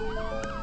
Música